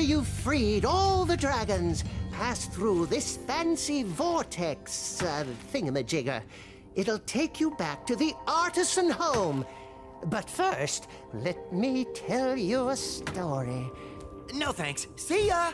you've freed all the dragons, pass through this fancy vortex uh, thingamajigger. It'll take you back to the artisan home. But first, let me tell you a story. No thanks. See ya!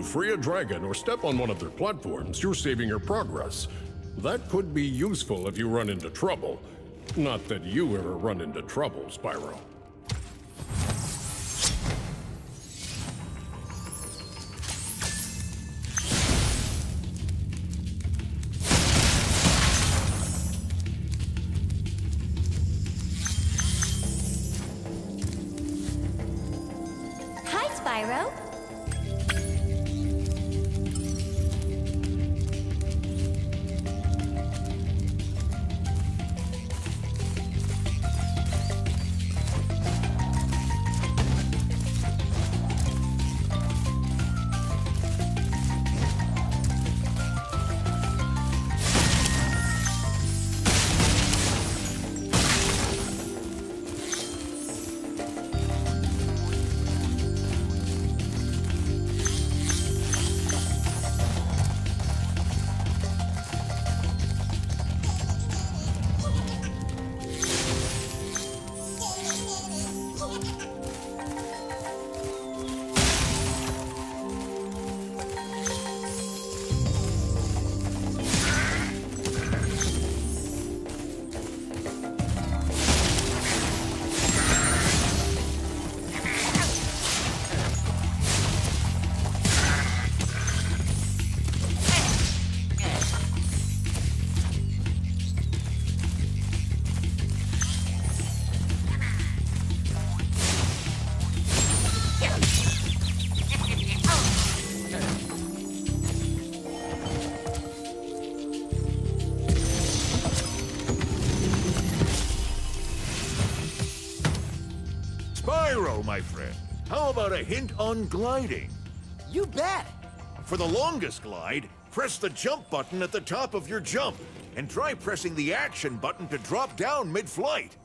You free a dragon or step on one of their platforms, you're saving your progress. That could be useful if you run into trouble. Not that you ever run into trouble, Spyro. Spyro, my friend, how about a hint on gliding? You bet! For the longest glide, press the jump button at the top of your jump, and try pressing the action button to drop down mid-flight.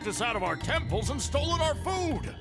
Locked us out of our temples and stolen our food!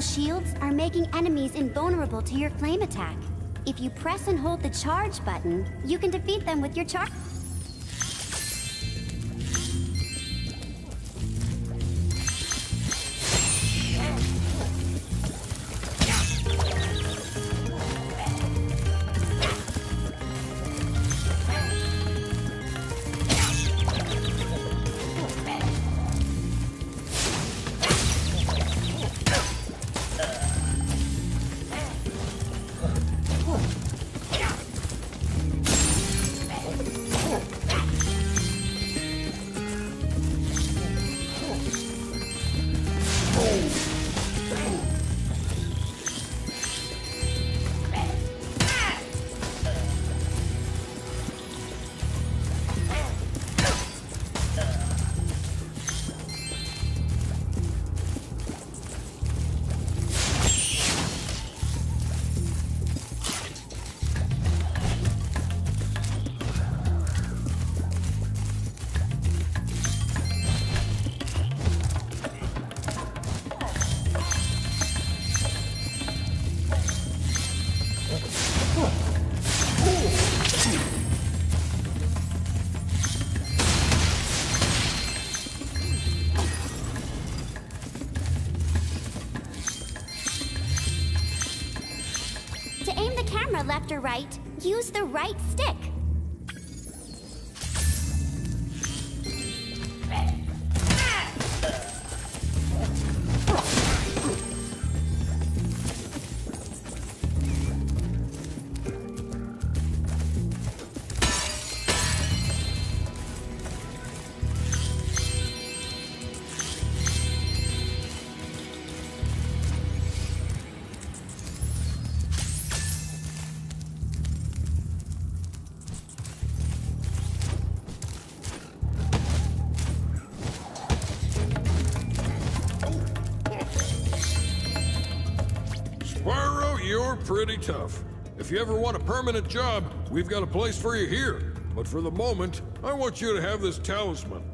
Shields are making enemies invulnerable to your flame attack. If you press and hold the charge button, you can defeat them with your charge. Right, use the right stick. You're pretty tough. If you ever want a permanent job, we've got a place for you here. But for the moment, I want you to have this talisman.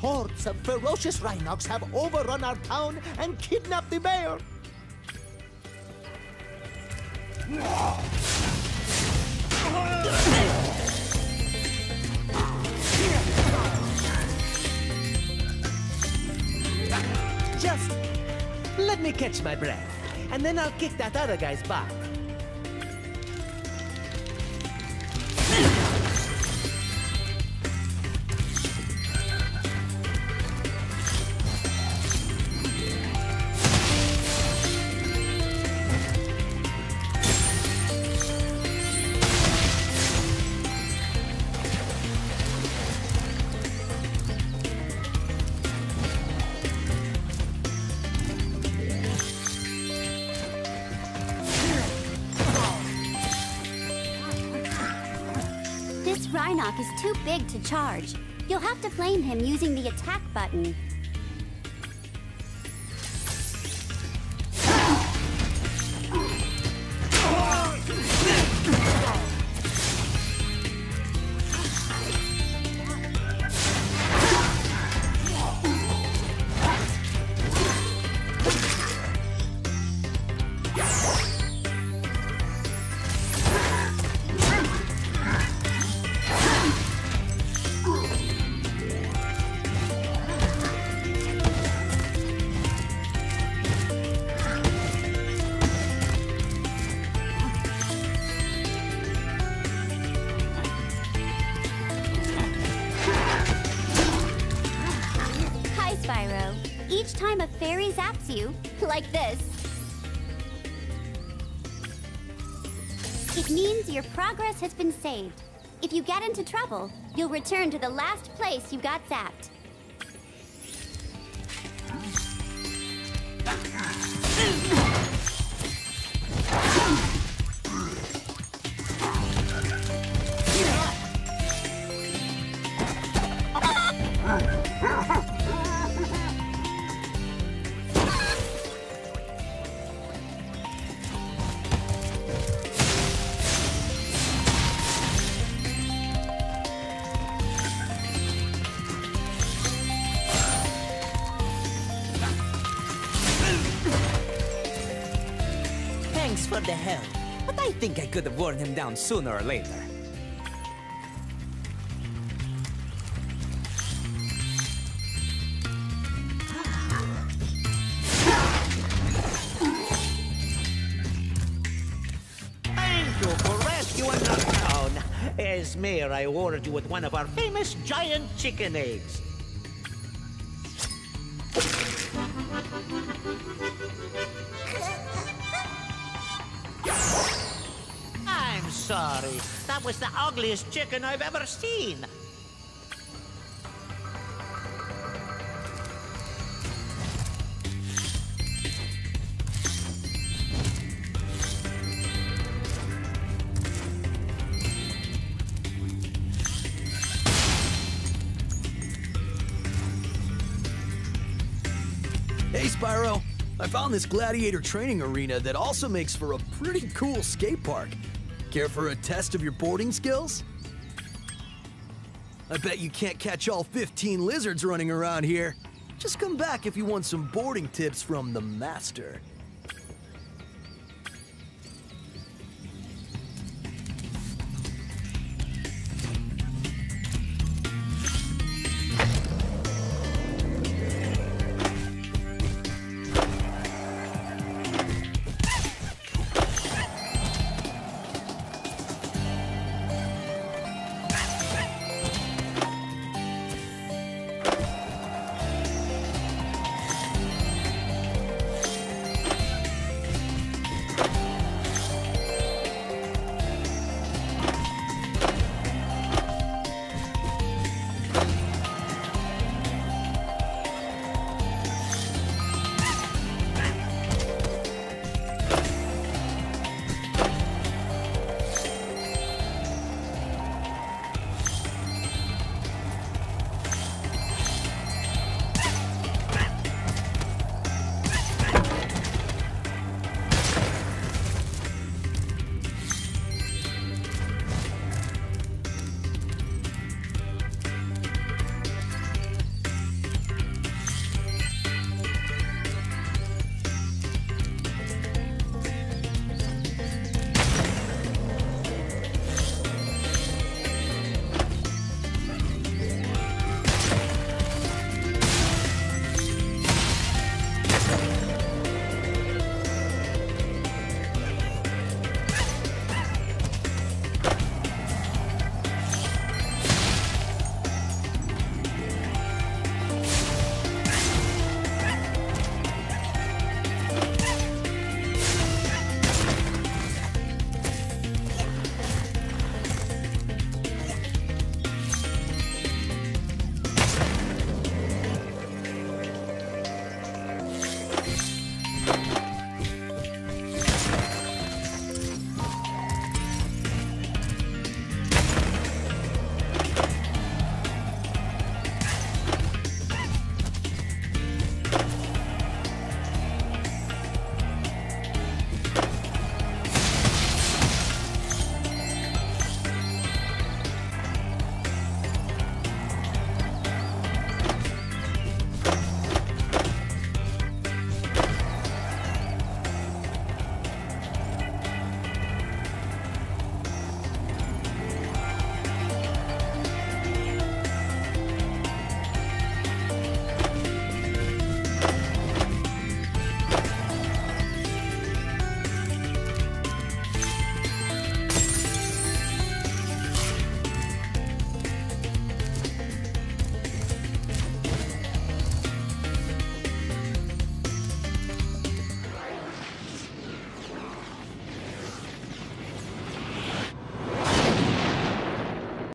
Hordes of ferocious Rhynocs have overrun our town and kidnapped the mayor. Just let me catch my breath, and then I'll kick that other guy's butt. Rhynoc is too big to charge. You'll have to flame him using the attack button. You, like this, it means your progress has been saved. If you get into trouble, you'll return to the last place you got zapped. For the help. But I think I could have worn him down sooner or later. Thank you for rescuing our town. As mayor, I award you with one of our famous giant chicken eggs. Sorry. That was the ugliest chicken I've ever seen. Hey, Spyro. I found this gladiator training arena that also makes for a pretty cool skate park. Care for a test of your boarding skills? I bet you can't catch all 15 lizards running around here. Just come back if you want some boarding tips from the master.